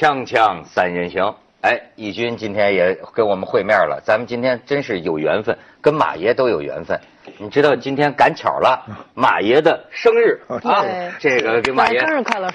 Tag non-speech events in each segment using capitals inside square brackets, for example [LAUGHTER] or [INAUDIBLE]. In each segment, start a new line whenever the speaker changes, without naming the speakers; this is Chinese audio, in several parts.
锵锵三人行，哎，义军今天也跟我们会面了，咱们今天真是有缘分，跟马爷都有缘分。你知道今天赶巧了，马爷的生日啊，这个给马爷
生日快乐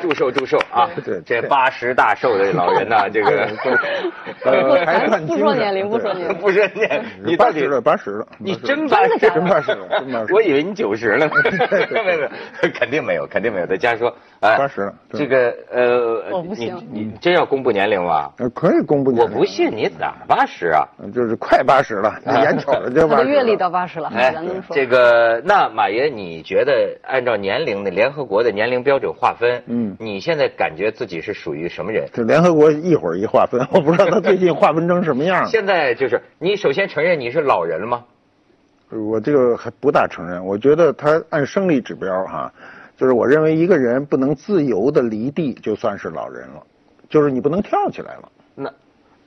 祝寿祝寿啊！
对
这八十大寿的老人呐，这个 [LAUGHS]
呃，还算
不说年龄，不说年龄。
不说年龄，你到底
八十了，八十了，
你
80
真八十？
真八十了，真八十。
我以为你九十了呢 [LAUGHS] [LAUGHS] 没有没有，肯定没有，肯定没有。在家说，哎
，80了
这个呃，你
我不行
你真要公布年龄吗？
呃可以公布年龄
我不信你哪八十啊？
嗯就是快八十了，那眼瞅着就八十。
他的阅历到八十了，
哎。
这
个那马爷，你觉得按照年龄的联合国的年龄标准划分，
嗯
你现在感觉自己是属于什么人？
这联合国一会儿一划分，我不知道他最近划分成什么样了。[LAUGHS]
现在就是你首先承认你是老人了吗？
我这个还不大承认，我觉得他按生理指标哈，就是我认为一个人不能自由的离地，就算是老人了，就是你不能跳起来了。
那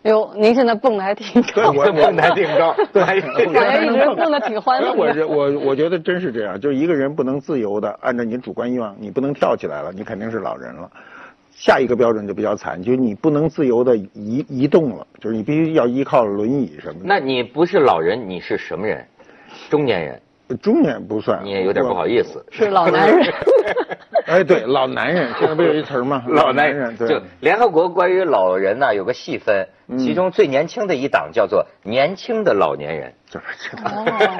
哟，您现在蹦的还挺高，
我
我来定高，对，
马爷 [LAUGHS] 一直蹦的挺欢。
我我我觉得真是这样，就是一个人不能自由的按照你主观意愿，你不能跳起来了，你肯定是老人了。下一个标准就比较惨，就是你不能自由的移移动了，就是你必须要依靠轮椅什么的。
那你不是老人，你是什么人？中年人，
中年不算，
你也有点不好意思。
是老男人，[LAUGHS]
哎，对，老男人，现在不有一词儿吗？[LAUGHS]
老男
人，
就
对，
联合国关于老人呢有个细分，
嗯
其中最年轻的一档叫做年轻的老年人。[LAUGHS]
就是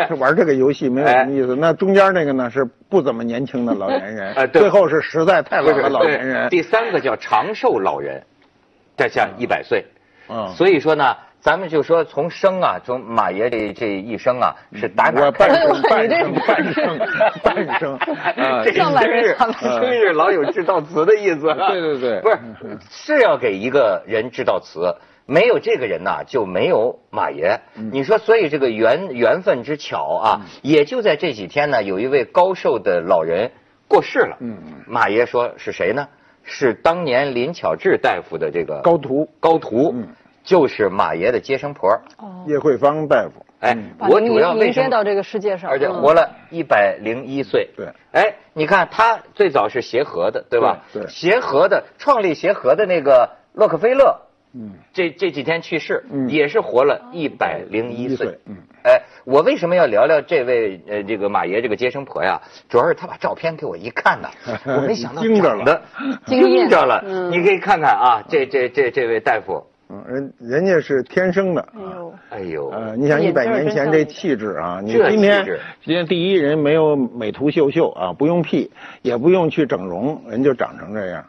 这 [LAUGHS] 玩这个游戏没有什么意思。那中间那个呢是不怎么年轻的老年人，
哎对
最后是实在太老的老年人。
第三个叫长寿老人，这像一百岁。
嗯，
所以说呢，咱们就说从生啊，从马爷这这一生啊，是打
半？生半生半生半生啊
这生日
日下半
生 [LAUGHS] 日老有制造词的意思 [LAUGHS] 啊。
对对对
不是是要给一个人制造词。没有这个人呐，就没有马爷。你说，所以这个缘缘分之巧啊，也就在这几天呢，有一位高寿的老人过世了。
嗯嗯
马爷说是谁呢？是当年林巧稚大夫的这个
高徒
高徒，
嗯
就是马爷的接生婆。
哦，
叶惠芳大夫。
哎，我主要为什么？
到这个世界上，
而且
嗯
活了一百零一岁。
对，
哎，你看他最早是协和的，对吧？
对对
协和的创立协和的那个洛克菲勒，
嗯，
这这几天去世，
嗯
也是活了一百零一岁。
嗯，
哎，我为什么要聊聊这位呃这个马爷这个接生婆呀？主要是他把照片给我一看呢，[LAUGHS] 我没想到
惊着
长得
惊艳
着了。
嗯
你可以看看啊，这这这这位大夫，
嗯，人人家是天生的。
哎呦，
哎呦，
呃，你想一百年前这气质啊，你今天今天第一人没有美图秀秀啊，不用 P，也不用去整容，人就长成这样。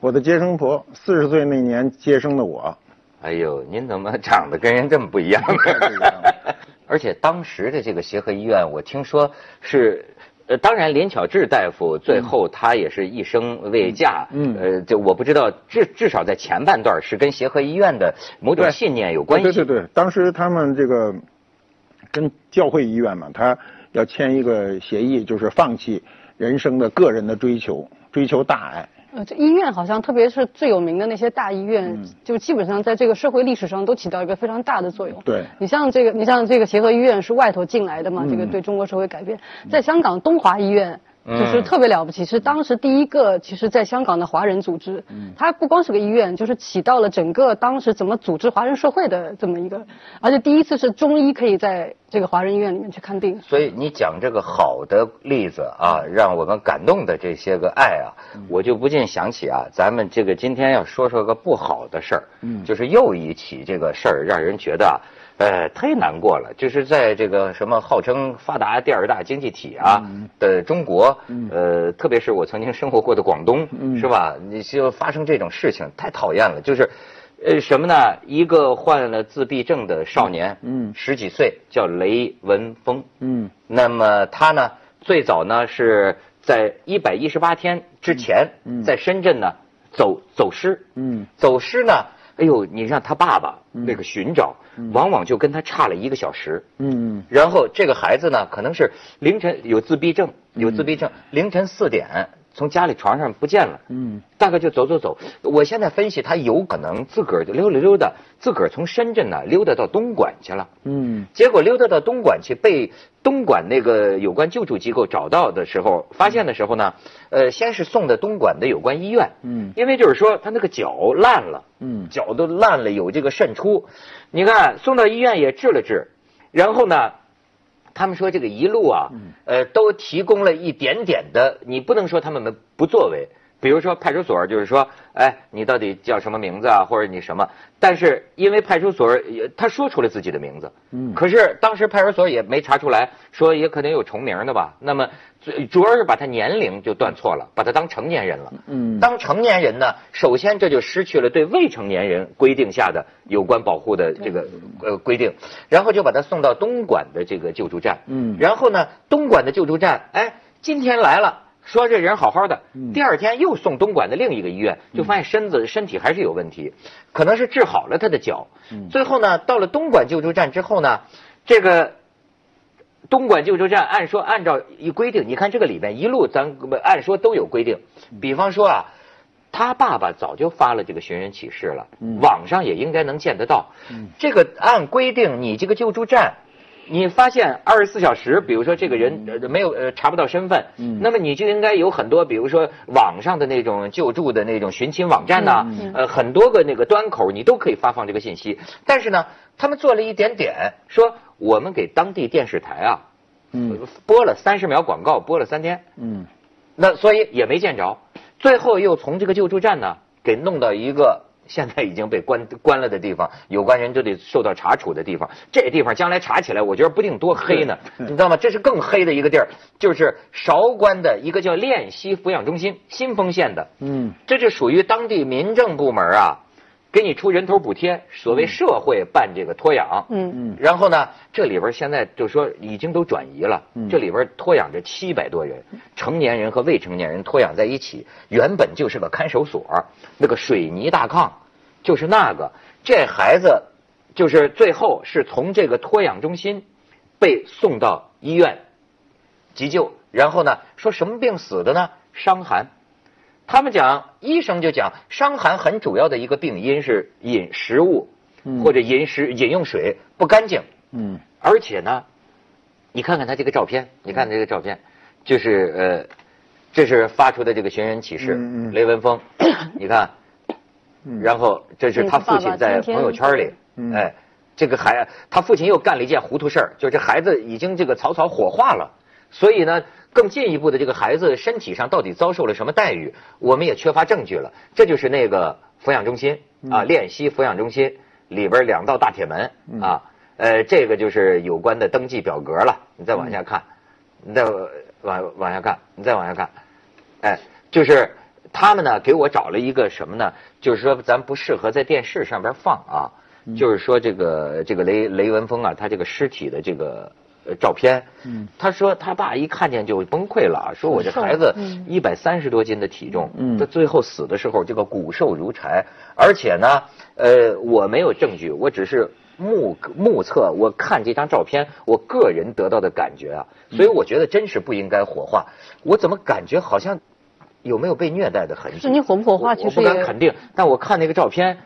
我的接生婆四十岁那年接生的我，
哎呦，您怎么长得跟人这么不一样？[LAUGHS] 而且当时的这个协和医院，我听说是，呃，当然林巧稚大夫最后他也是一生未嫁，
嗯
呃，就我不知道，至至少在前半段是跟协和医院的某种信念有关系。
对对对，当时他们这个跟教会医院嘛，他要签一个协议，就是放弃人生的个人的追求，追求大爱。
呃，这医院好像特别是最有名的那些大医院，
嗯
就基本上在这个社会历史上都起到一个非常大的作用。
对
你像这个，你像这个协和医院是外头进来的嘛，
嗯
这个对中国社会改变，在香港东华医院。就是特别了不起，是当时第一个，其实在香港的华人组织，它不光是个医院，就是起到了整个当时怎么组织华人社会的这么一个，而且第一次是中医可以在这个华人医院里面去看病。
所以你讲这个好的例子啊，让我们感动的这些个爱啊，我就不禁想起啊，咱们这个今天要说说个不好的事儿，
嗯。
就是又一起这个事儿，让人觉得啊，呃，忒难过了。就是在这个什么号称发达第二大经济体啊的中国，呃，特别是我曾经生活过的广东，
嗯。
是吧？你就发生这种事情，太讨厌了。就是，呃，什么呢？一个患了自闭症的少年，
嗯。
十几岁，叫雷文峰，
嗯。
那么他呢，最早呢是在一百一十八天之前，
嗯。
在深圳呢走走失，
嗯。
走失呢，哎呦，你让他爸爸
嗯。
那个寻找，往往就跟他差了一个小时。
嗯
然后这个孩子呢，可能是凌晨有自闭症，有自闭症，凌晨四点从家里床上不见了，嗯，大概就走走走。我现在分析，他有可能自个儿就溜达溜达，自个儿从深圳呢溜达到东莞去了，嗯，结果溜达到东莞去，被东莞那个有关救助机构找到的时候，发现的时候呢，呃，先是送的东莞的有关医院，嗯，因为就是说他那个脚烂了，嗯，脚都烂了，有这个渗出，你看送到医院也治了治，然后呢。他们说这个一路啊，呃，都提供了一点点的，你不能说他们没不作为。比如说派出所，就是说，哎，你到底叫什么名字啊，或者你什么？但是因为派出所也他说出了自己的名字，嗯，可是当时派出所也没查出来，说也可能有重名的吧。那么主要是把他年龄就断错了，把他当成年人了。嗯，当成年人呢，首先这就失去了对未成年人规定下的有关保护的这个呃规定，然后就把他送到东莞的这个救助站。嗯，然后呢，东莞的救助站，哎，今天来了。说这人好好的，第二天又送东莞的另一个医院，就发现身子身体还是有问题，可能是治好了他的脚。最后呢，到了东莞救助站之后呢，这个东莞救助站按说按照一规定，你看这个里面一路咱按说都有规定，比方说啊，他爸爸早就发了这个寻人启事了，网上也应该能见得到。这个按规定，你这个救助站。你发现二十四小时，比如说这个人没有呃查不到身份，那么你就应该有很多，比如说网上的那种救助的那种寻亲网站呐，呃很多个那个端口你都可以发放这个信息。但是呢，他们做了一点点，说我们给当地电视台啊，嗯播了三十秒广告，播了三天，嗯，那所以也没见着，最后又从这个救助站呢给弄到一个。现在已经被关关了的地方，有关人都得受到查处的地方。这地方将来查起来，我觉得不定多黑呢，你知道吗？这是更黑的一个地儿，就是韶关的一个叫练溪抚养中心，新丰县的。嗯，这就属于当地民政部门啊。给你出人头补贴，所谓社会办这个托养，嗯。嗯，然后呢，这里边现在就说已经都转移了，这里边托养着七百多人，成年人和未成年人托养在一起，原本就是个看守所，那个水泥大炕，就是那个，这孩子就是最后是从这个托养中心被送到医院急救，然后呢，说什么病死的呢？伤寒。他们讲，医生就讲，伤寒很主要的一个病因是饮食物或者饮食饮用水不干净。嗯，而且呢，你看看他这个照片，你看这个照片，就是呃，这是发出的这个寻人启事，雷文峰，[COUGHS] 你看，然后这是他父亲在朋友圈里，哎，这个孩他父亲又干了一件糊涂事儿，就这孩子已经这个草草火化了，所以呢。更进一步的，这个孩子身体上到底遭受了什么待遇，我们也缺乏证据了。这就是那个抚养中心啊，练习抚养中心里边两道大铁门啊，呃，这个就是有关的登记表格了。你再往下看，你再往往下看，你再往下看，哎，就是他们呢给我找了一个什么呢？就是说咱不适合在电视上边放啊，就是说这个这个雷雷文峰啊，他这个尸体的这个。呃，照片，嗯，他说他爸一看见就崩溃了，说我这孩子一百三十多斤的体重，嗯，他最后死的时候这个骨瘦如柴，而且呢，呃，我没有证据，我只是目目测，我看这张照片，我个人得到的感觉啊，所以我觉得真是不应该火化，我怎么感觉好像有没有被虐待的痕迹？
是你火不火化？其实
我不敢肯定，但我看那个照片。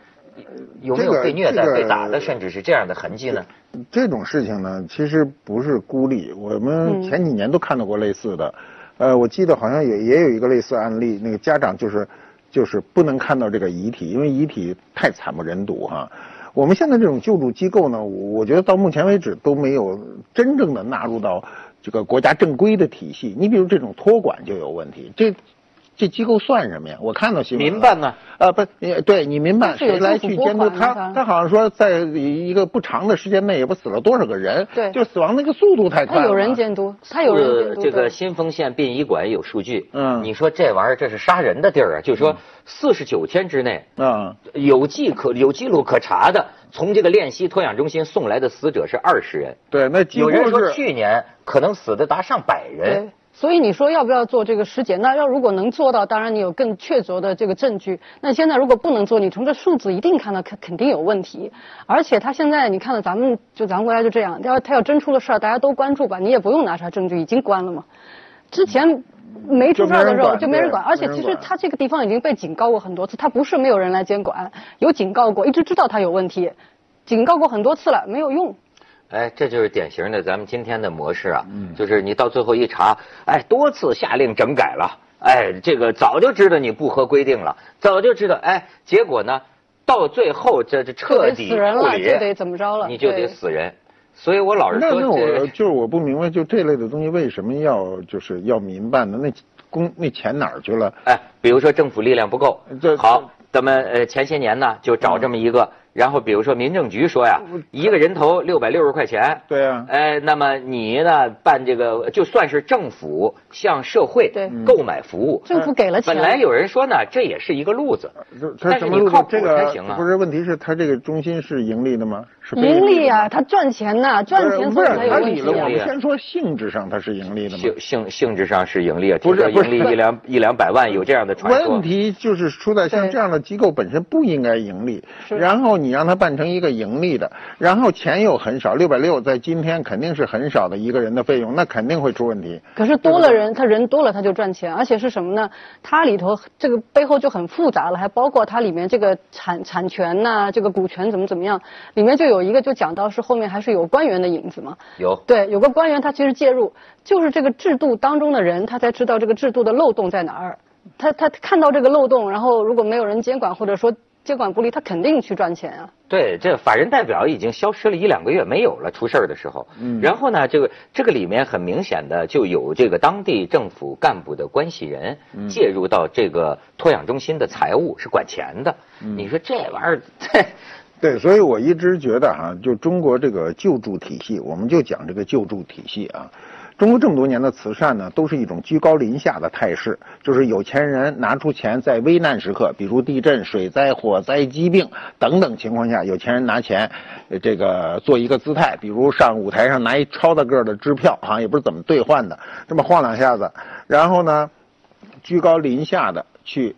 有没有被虐待、被打的，甚至是这样的痕迹呢？
这种事情呢，其实不是孤立。我们前几年都看到过类似的，呃，我记得好像也也有一个类似案例，那个家长就是就是不能看到这个遗体，因为遗体太惨不忍睹哈。我们现在这种救助机构呢，我觉得到目前为止都没有真正的纳入到这个国家正规的体系。你比如这种托管就有问题，这。这机构算什么呀？我看到新闻。
民办呢？
呃，不，对你民办谁来去监督他？他好像说，在一个不长的时间内，也不死了多少个人？
对，
就死亡那个速度太快。
他有人监督，他有人监督。
这个新丰县殡仪馆有数据。嗯，你说这玩意儿这是杀人的地儿啊？就是说，四十九天之内，嗯，有记可有记录可查的，从这个练习托养中心送来的死者是二十人。
对，那
有人说去年可能死的达上百人。
所以你说要不要做这个尸检？那要如果能做到，当然你有更确凿的这个证据。那现在如果不能做，你从这数字一定看到肯肯定有问题。而且他现在你看到咱们就咱们国家就这样，要他要真出了事儿，大家都关注吧，你也不用拿出来证据，已经关了嘛。之前没出事儿的时候就
就没人管
而且其实他这个地方已经被警告过很多次，他不是没有人来监管，有警告过，一直知道他有问题，警告过很多次了，没有用。
哎，这就是典型的咱们今天的模式啊，
嗯
就是你到最后一查，哎，多次下令整改了，哎，这个早就知道你不合规定了，早就知道，哎，结果呢，到最后这这彻底
死人了，就得怎么着了？
你就得死人。所以我老是说
那那我，就是我不明白，就这类的东西为什么要就是要民办的？那公那钱哪儿去了？
哎，比如说政府力量不够
这，
好，咱们呃前些年呢就找这么一个，然后比如说民政局说呀，一个人头六百六十块钱，
对啊。
哎，那么你呢办这个就算是政府向社会购买服务，
政府给了钱，
本来有人说呢，这也是一个路子，但是
他什么路子
你靠谱
这个
才行啊。
不是问题是他这个中心是盈利的吗？是非
盈利
啊，
啊，他赚钱呐，赚钱才有问
他理了，
题啊。
我。
利
们先说性质上它是盈利的吗？
性性性质上是盈利啊，
不是
盈利
不是。
一两一两百万，有这样的传说。
问。题就是出在像这样的机构本身不应该盈利，
是
然后你让它办成一个盈利的，然后钱又很少，六百六在今天肯定是很少的一个人的费用，那肯定会出问题。
可是多了人，他人多了他就赚钱，而且是什么呢？它里头这个背后就很复杂了，还包括它里面这个产产权呐、这个股权怎么怎么样，里面就有一个就讲到是后面还是有官员的影子嘛。
有
对，有个官员他其实介入，就是这个制度当中的人，他才知道这个制度的漏洞在哪儿。他他看到这个漏洞，然后如果没有人监管或者说监管不力，他肯定去赚钱啊。
对，这法人代表已经消失了一两个月，没有了，出事儿的时候。嗯，然后呢，这个这个里面很明显的就有这个当地政府干部的关系人介入到这个托养中心的财务，是管钱的。你说这玩意儿，这 [LAUGHS]
对，所以我一直觉得哈、就中国这个救助体系，我们就讲这个救助体系啊。中国这么多年的慈善呢，都是一种居高临下的态势，就是有钱人拿出钱，在危难时刻，比如地震、水灾、火灾、疾病等等情况下，有钱人拿钱，这个做一个姿态，比如上舞台上拿一超大个的支票，好像也不是怎么兑换的，这么晃两下子，然后呢，居高临下的去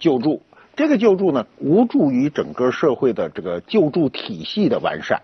救助。这个救助呢，无助于整个社会的这个救助体系的完善，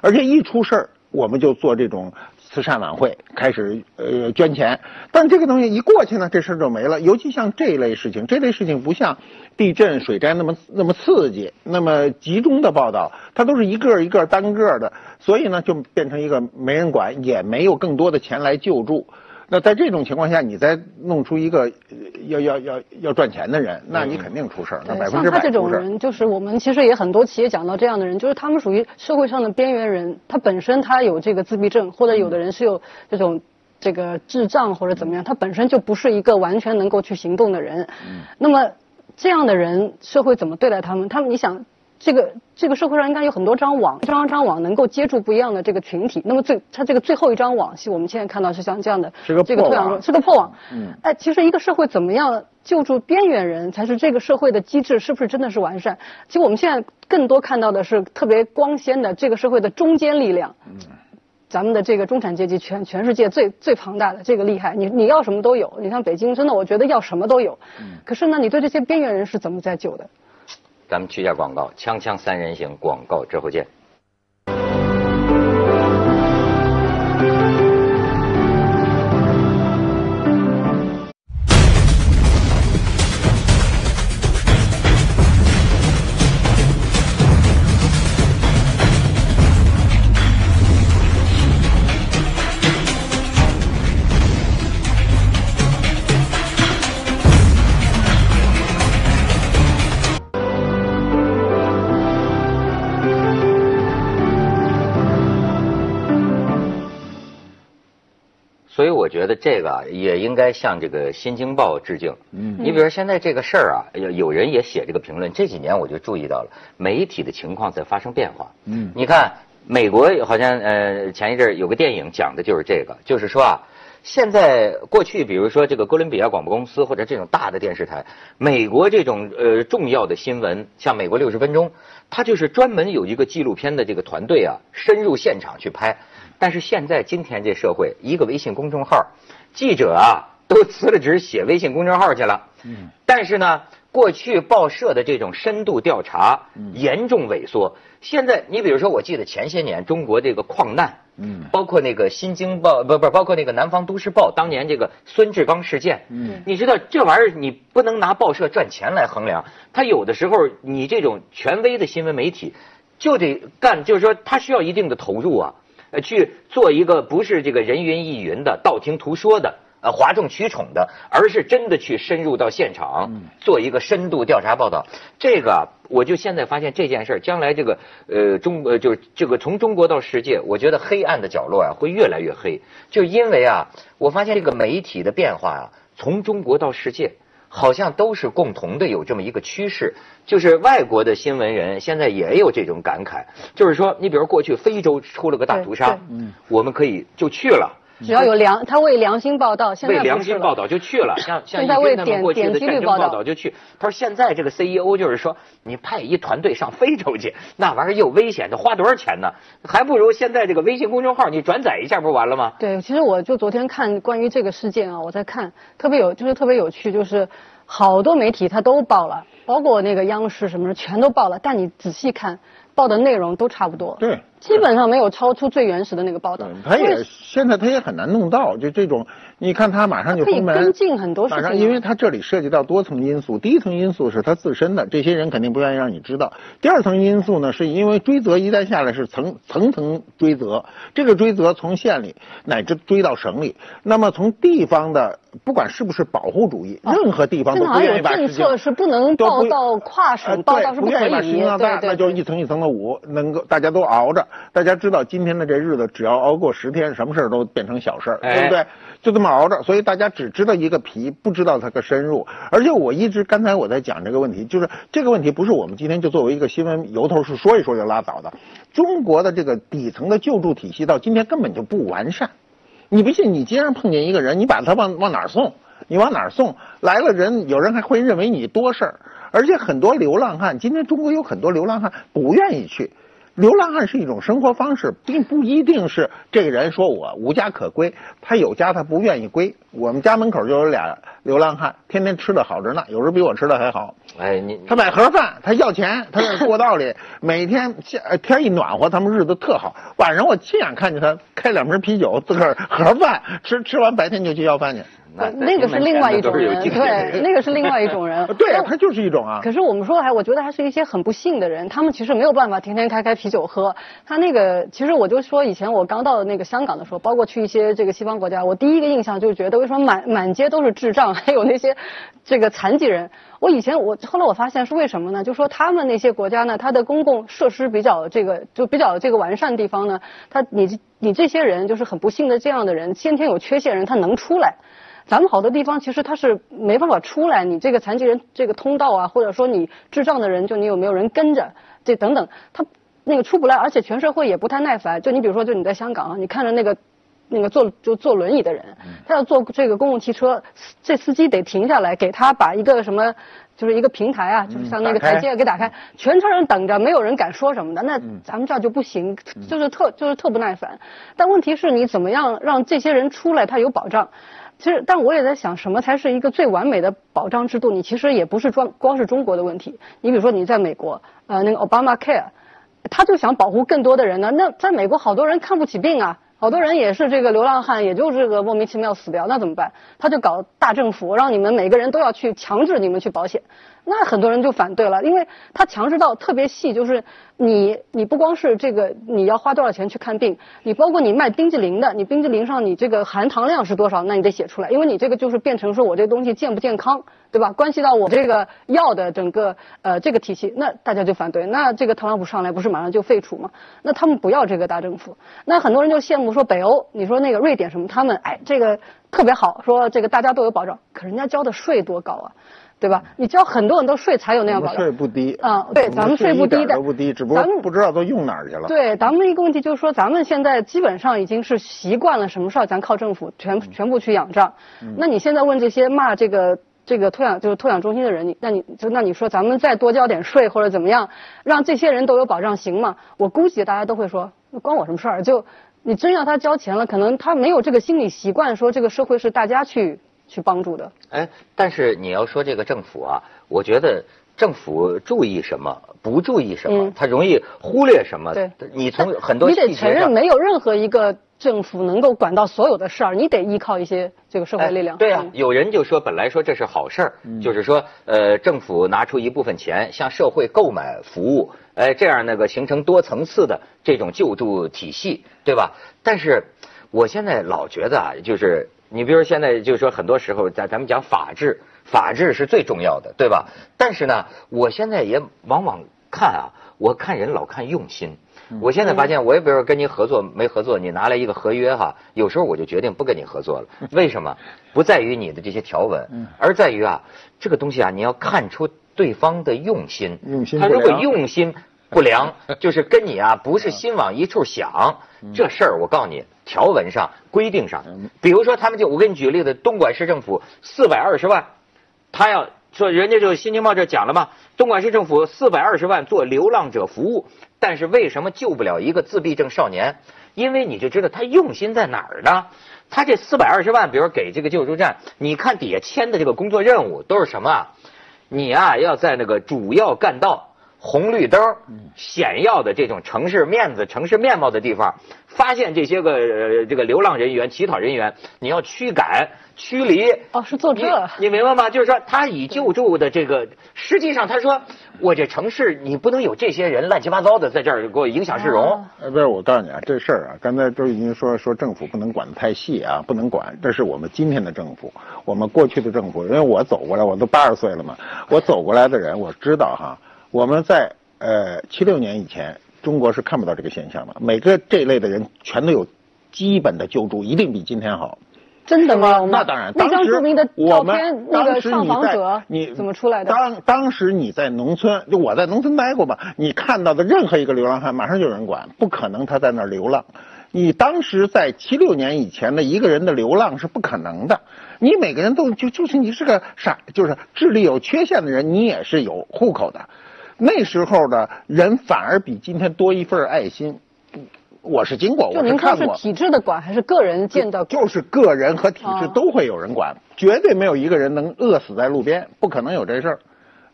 而且一出事儿，我们就做这种慈善晚会，开始呃捐钱。但这个东西一过去呢，这事儿就没了。尤其像这类事情，这类事情不像地震、水灾那么那么刺激、那么集中的报道，它都是一个一个单个的，所以呢，就变成一个没人管，也没有更多的钱来救助。那在这种情况下，你再弄出一个呃要要要要赚钱的人，那你肯定出事儿，那
对
百分之百
像他这种。人，就是我们其实也很多企业讲到这样的人，就是他们属于社会上的边缘人，他本身他有这个自闭症，或者有的人是有这种这个智障或者怎么样，他本身就不是一个完全能够去行动的人。嗯那么这样的人，社会怎么对待他们？他们你想。这个这个社会上应该有很多张网，这张张网能够接住不一样的这个群体。那么最它这个最后一张网，是我们现在看到是像这样的，
是个
这个
破网
是个破网。
嗯
哎，其实一个社会怎么样救助边缘人，才是这个社会的机制是不是真的是完善？其实我们现在更多看到的是特别光鲜的这个社会的中坚力量。嗯，咱们的这个中产阶级全全世界最最庞大的这个厉害，你你要什么都有。你像北京，真的我觉得要什么都有。嗯，可是呢，你对这些边缘人是怎么在救的？
咱们去一下广告，锵锵三人行广告之后见。所以我觉得这个啊，也应该向这个《新京报》致敬。嗯，你比如说现在这个事儿啊，有有人也写这个评论。这几年我就注意到了，媒体的情况在发生变化。嗯，你看美国好像呃前一阵儿有个电影讲的就是这个，就是说啊，现在过去比如说这个哥伦比亚广播公司或者这种大的电视台，美国这种呃重要的新闻，像美国六十分钟，它就是专门有一个纪录片的这个团队啊，深入现场去拍。但是现在今天这社会，一个微信公众号，记者啊都辞了职写微信公众号去了。嗯。但是呢，过去报社的这种深度调查严重萎缩。现在你比如说，我记得前些年中国这个矿难，嗯，包括那个《新京报》不不，包括那个《南方都市报》当年这个孙志刚事件，嗯，你知道这玩意儿你不能拿报社赚钱来衡量，他有的时候你这种权威的新闻媒体就得干，就是说他需要一定的投入啊，呃，去做一个不是这个人云亦云的、道听途说的。呃，哗众取宠的，而是真的去深入到现场，做一个深度调查报道。这个，我就现在发现这件事将来这个呃中呃就是这个从中国到世界，我觉得黑暗的角落啊会越来越黑。就因为啊，我发现这个媒体的变化啊，从中国到世界，好像都是共同的有这么一个趋势。就是外国的新闻人现在也有这种感慨，就是说，你比如过去非洲出了个大屠杀，嗯，我们可以就去了。
只要有良，他为良心报道，现在
为良心报道就去了。像像以前他们过去的战争报道就去。他说现在这个 CEO 就是说，你派一团队上非洲去，那玩意儿又危险，得花多少钱呢？还不如现在这个微信公众号你转载一下不完了吗？
对，其实我就昨天看关于这个事件啊，我在看，特别有就是特别有趣，就是好多媒体他都报了，包括那个央视什么的全都报了，但你仔细看。报的内容都差不多，
对，
基本上没有超出最原始的那个报道。
他也现在他也很难弄到，就这种，你看他马上就封门，
跟进很多事
情。因为他这里涉及到多层因素，第一层因素是他自身的，这些人肯定不愿意让你知道。第二层因素呢，是因为追责一旦下来是层层层追责，这个追责从县里乃至追到省里，那么从地方的。不管是不是保护主义，任何地方都不愿意把
政策是不能报到跨省，报道是不可以。
那就一层一层的捂，能够大家都熬着。大家知道今天的这日子，只要熬过十天，什么事儿都变成小事儿，对不对？就这么熬着。所以大家只知道一个皮，不知道它的深入。而且我一直刚才我在讲这个问题，就是这个问题不是我们今天就作为一个新闻由头是说一说就拉倒的。中国的这个底层的救助体系到今天根本就不完善。你不信？你街上碰见一个人，你把他往往哪儿送？你往哪儿送？来了人，有人还会认为你多事儿。而且很多流浪汉，今天中国有很多流浪汉不愿意去。流浪汉是一种生活方式，并不一定是这个人说我无家可归，他有家他不愿意归。我们家门口就有俩流浪汉，天天吃的好着呢，有时候比我吃的还好。哎，你他买盒饭，他要钱，他在过道里，[LAUGHS] 每天夏天一暖和，他们日子特好。晚上我亲眼看见他开两瓶啤酒，自个儿盒饭吃，吃完白天就去要饭去。
那个是另外一种人，对，那个是另外一种人。[LAUGHS]
对，他就是一种啊。
可是我们说还，我觉得还是一些很不幸的人，他们其实没有办法天天开开啤酒喝。他那个，其实我就说，以前我刚到那个香港的时候，包括去一些这个西方国家，我第一个印象就是觉得，为什么满满街都是智障，还有那些这个残疾人？我以前我后来我发现是为什么呢？就说他们那些国家呢，它的公共设施比较这个就比较这个完善的地方呢，他你你这些人就是很不幸的这样的人，先天有缺陷人，他能出来。咱们好多地方其实他是没办法出来，你这个残疾人这个通道啊，或者说你智障的人，就你有没有人跟着，这等等，他那个出不来，而且全社会也不太耐烦。就你比如说，就你在香港啊，你看着那个那个坐就坐轮椅的人，他要坐这个公共汽车，这司机得停下来给他把一个什么，就是一个平台啊，就是像那个台阶给打开，全车人等着，没有人敢说什么的。那咱们这儿就不行，就是特就是特不耐烦。但问题是你怎么样让这些人出来，他有保障？其实，但我也在想，什么才是一个最完美的保障制度？你其实也不是专光是中国的问题。你比如说，你在美国，呃，那个 Obama Care，他就想保护更多的人呢。那在美国，好多人看不起病啊，好多人也是这个流浪汉，也就这个莫名其妙死掉，那怎么办？他就搞大政府，让你们每个人都要去强制你们去保险。那很多人就反对了，因为他强制到特别细，就是你你不光是这个你要花多少钱去看病，你包括你卖冰激凌的，你冰激凌上你这个含糖量是多少，那你得写出来，因为你这个就是变成说我这个东西健不健康，对吧？关系到我这个药的整个呃这个体系，那大家就反对，那这个特朗普上来不是马上就废除吗？那他们不要这个大政府，那很多人就羡慕说北欧，你说那个瑞典什么，他们哎这个特别好，说这个大家都有保障，可人家交的税多高啊？对吧？你交很多很多税才有那样保障。
税不低。
啊，对，咱们税不低的。
不低，只不过不知道都用哪儿去了。
对，咱们一个问题就是说，咱们现在基本上已经是习惯了什么事儿咱靠政府全全部去仰仗。那你现在问这些骂这个这个托养就是托养中心的人，你那你就那你说咱们再多交点税或者怎么样，让这些人都有保障行吗？我估计大家都会说，那关我什么事儿？就你真要他交钱了，可能他没有这个心理习惯，说这个社会是大家去。去帮助的。
哎，但是你要说这个政府啊，我觉得政府注意什么，不注意什么，他容易忽略什么。
对，
你从很多
你得承认，没有任何一个政府能够管到所有的事儿，你得依靠一些这个社会力量。
对啊，有人就说，本来说这是好事儿，就是说，呃，政府拿出一部分钱向社会购买服务，哎，这样那个形成多层次的这种救助体系，对吧？但是我现在老觉得啊，就是你比如现在就是说，很多时候在咱们讲法治。法治是最重要的，对吧？但是呢，我现在也往往看啊，我看人老看用心。我现在发现，我也比如说跟您合作没合作，你拿来一个合约哈，有时候我就决定不跟你合作了。[LAUGHS] 为什么？不在于你的这些条文，而在于啊，这个东西啊，你要看出对方的用心。
用心
他如果用心不良，就是跟你啊不是心往一处想，这事儿我告诉你，条文上规定上，比如说他们就我给你举个例子，东莞市政府四百二十万。他要说，人家就《新京报》这讲了嘛，东莞市政府四百二十万做流浪者服务，但是为什么救不了一个自闭症少年？因为你就知道他用心在哪儿呢？他这四百二十万，比如给这个救助站，你看底下签的这个工作任务都是什么？你啊要在那个主要干道。红绿灯显要的这种城市面子、城市面貌的地方，发现这些个这个流浪人员、乞讨人员，你要驱赶、驱离。
哦，是做这？
你明白吗？就是说，他以救助的这个，实际上他说，我这城市你不能有这些人乱七八糟的在这儿给我影响市容。
呃，不是，我告诉你啊，这事儿啊，刚才都已经说说政府不能管得太细啊，不能管。这是我们今天的政府，我们过去的政府，因为我走过来，我都八十岁了嘛，我走过来的人，我知道哈。我们在呃七六年以前，中国是看不到这个现象的。每个这类的人全都有基本的救助，一定比今天好。
真的吗？
那当然。
那张著名的照片，
那
个上访者，你怎么出来的？
当当时你在农村，就我在农村待过嘛，你看到的任何一个流浪汉，马上就有人管，不可能他在那儿流浪。你当时在七六年以前的一个人的流浪是不可能的。你每个人都就就是你是个傻，就是智力有缺陷的人，你也是有户口的。那时候的人反而比今天多一份爱心，我是经过，我是看
过。是体制的管还是个人见到？
就是个人和体制都会有人管，绝对没有一个人能饿死在路边，不可能有这事儿。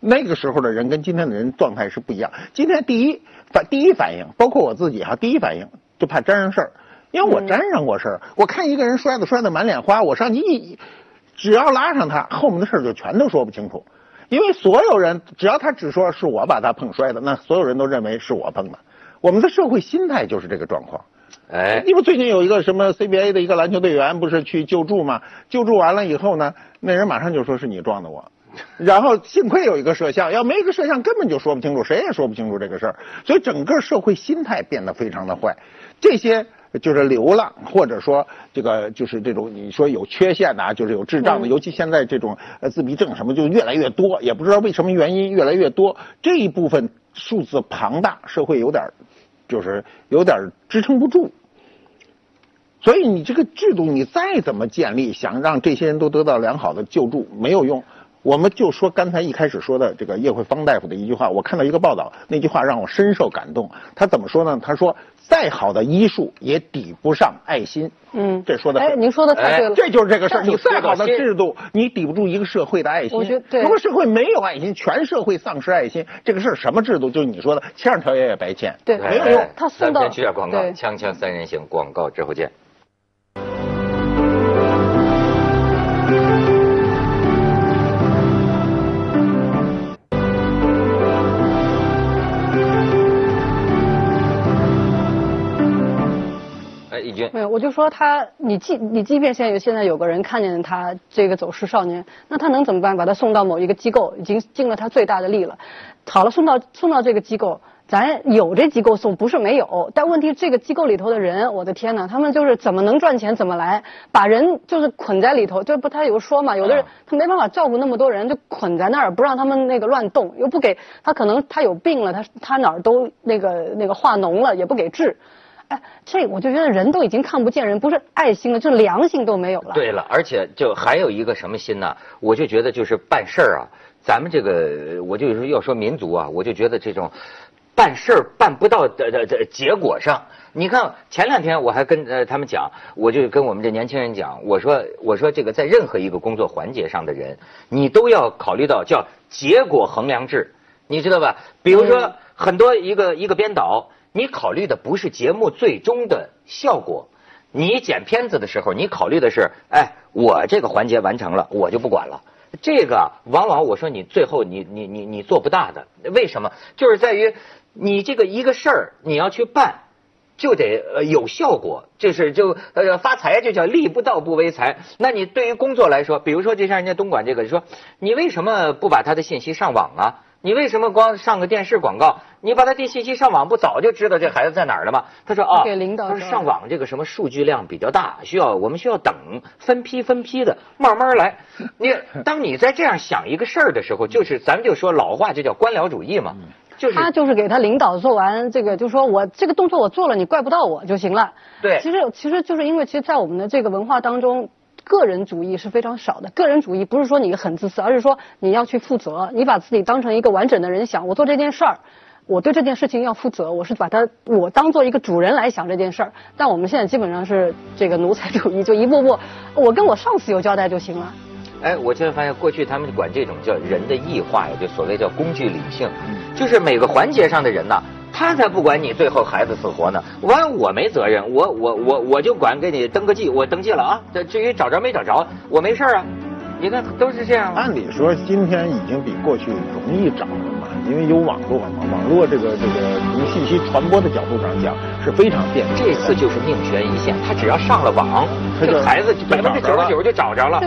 那个时候的人跟今天的人状态是不一样。今天第一反第一反应，包括我自己哈，第一反应就怕沾上事儿，因为我沾上过事儿。我看一个人摔的摔的满脸花，我上去一，只要拉上他，后面的事儿就全都说不清楚。因为所有人只要他只说是我把他碰摔的，那所有人都认为是我碰的。我们的社会心态就是这个状况。
哎，
你不最近有一个什么 CBA 的一个篮球队员不是去救助吗？救助完了以后呢，那人马上就说是你撞的我。然后幸亏有一个摄像，要没一个摄像根本就说不清楚，谁也说不清楚这个事儿。所以整个社会心态变得非常的坏。这些。就是流浪，或者说这个就是这种你说有缺陷的啊，就是有智障的，尤其现在这种呃自闭症什么就越来越多，也不知道为什么原因越来越多。这一部分数字庞大，社会有点就是有点支撑不住。所以你这个制度你再怎么建立，想让这些人都得到良好的救助没有用。我们就说刚才一开始说的这个叶慧芳大夫的一句话，我看到一个报道，那句话让我深受感动。他怎么说呢？他说。再好的医术也抵不上爱心。
嗯，
这说的
哎，您说的太对了。
这就是这个事儿。你再好的制度，你抵不住一个社会的爱心。
我觉得，
如果社会没有爱心，全社会丧失爱心，这个事儿什么制度？就是你说的，签上条约也白签。
对，
没有用。
他送到。
先去点广告，锵锵三人行广告之后见。
没有，我就说他，你即你即便现在有现在有个人看见他这个走失少年，那他能怎么办？把他送到某一个机构，已经尽了他最大的力了。好了，送到送到这个机构，咱有这机构送，不是没有。但问题这个机构里头的人，我的天呐，他们就是怎么能赚钱怎么来，把人就是捆在里头。就不他有说嘛，有的人他没办法照顾那么多人，就捆在那儿，不让他们那个乱动，又不给他可能他有病了，他他哪儿都那个那个化脓了，也不给治。哎，这我就觉得人都已经看不见人，不是爱心了，就良心都没有了。
对了，而且就还有一个什么心呢？我就觉得就是办事儿啊，咱们这个我就是要说民族啊，我就觉得这种办事儿办不到的的的结果上。你看前两天我还跟呃他们讲，我就跟我们这年轻人讲，我说我说这个在任何一个工作环节上的人，你都要考虑到叫结果衡量制，你知道吧？比如说很多一个一个编导，你考虑的不是节目最终的效果，你剪片子的时候，你考虑的是，哎，我这个环节完成了，我就不管了。这个往往我说你最后你你你你做不大的，为什么？就是在于你这个一个事儿你要去办，就得呃有效果，就是就呃发财就叫利不到不为财。那你对于工作来说，比如说就像人家东莞这个说，你为什么不把他的信息上网啊？你为什么光上个电视广告？你把他这信息上网，不早就知道这孩子在哪儿了吗？他说啊，
给领导
他说上网这个什么数据量比较大，需要我们需要等分批分批的慢慢来。你 [LAUGHS] 当你在这样想一个事儿的时候，就是咱们就说老话就叫官僚主义嘛，就是
他就是给他领导做完这个，就说我这个动作我做了，你怪不到我就行了。
对
其实其实就是因为其实，在我们的这个文化当中。个人主义是非常少的，个人主义不是说你很自私，而是说你要去负责，你把自己当成一个完整的人想，我做这件事儿，我对这件事情要负责，我是把它我当做一个主人来想这件事儿。但我们现在基本上是这个奴才主义，就一步步，我跟我上司有交代就行了。
哎，我现在发现过去他们管这种叫人的异化呀，就所谓叫工具理性，就是每个环节上的人呐，他才不管你最后孩子死活呢。完我没责任，我我我我就管给你登个记，我登记了啊。这至于找着没找着，我没事儿啊。你看都是这样啊。
按理说今天已经比过去容易找了嘛，因为有网络嘛，网络这个这个从信息传播的角度上讲是非常便利。
这次就是命悬一线，他只要上了网，
他就
这孩子百分之九十九就找着了